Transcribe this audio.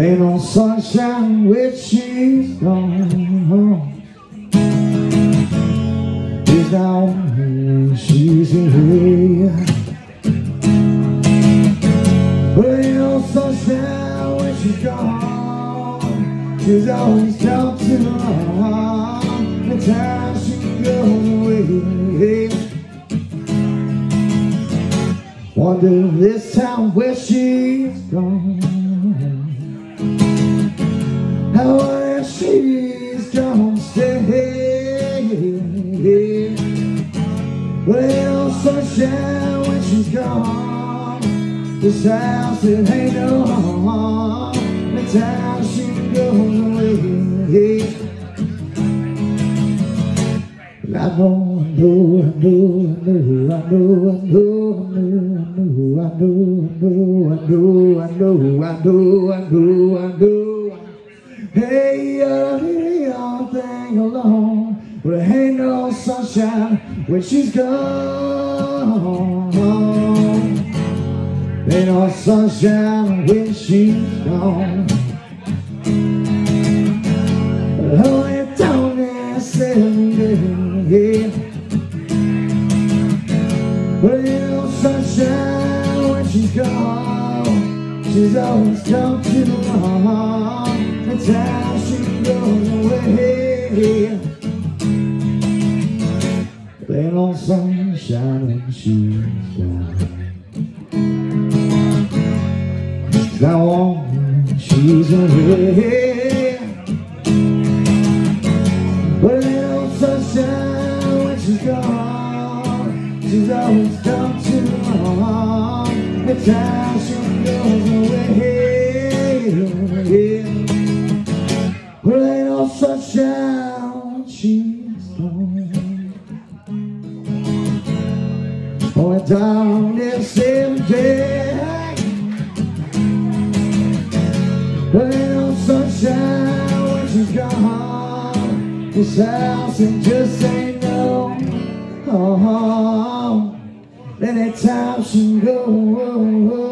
Ain't no sunshine when she's gone. It's down when she's in here. But ain't no sunshine when she's gone. She's always to my the time she goes away. Wonder this time where she's gone. Well, sunshine when she's gone. This house it ain't no harm. The time she goes away. I know, I know, I know, I know, I know, I know, I know, I know, I know, I know, I know, I know, I know, I know. Hey, uh, hey, thing alone, but ain't no sunshine when she's gone. Ain't no sunshine when she's gone. Oh, it don't yeah. But ain't no sunshine when she's gone. She's always come to my Ain't sunshine when she's gone. Now on she's away. But no sunshine when she's gone. She's always come to my heart the time she goes away. But ain't no sunshine when she's going down SMJ. There ain't no sunshine when she's gone. This house and just ain't no home. Oh, Anytime she goes away.